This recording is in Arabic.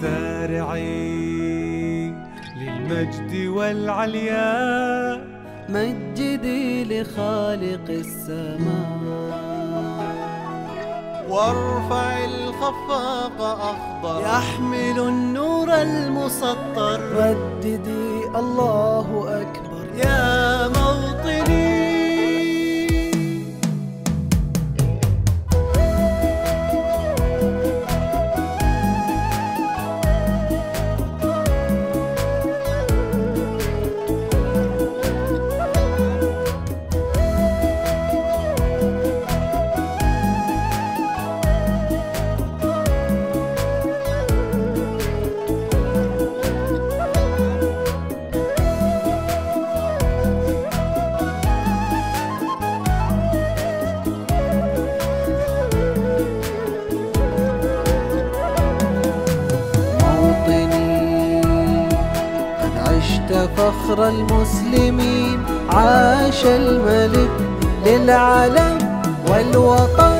سارعي للمجد والعلياء مجدي لخالق السماء. وارفع الخفاق أخضر. يحمل النور المسطر. رددي الله أكبر عشت فخر المسلمين عاش الملك للعلم والوطن.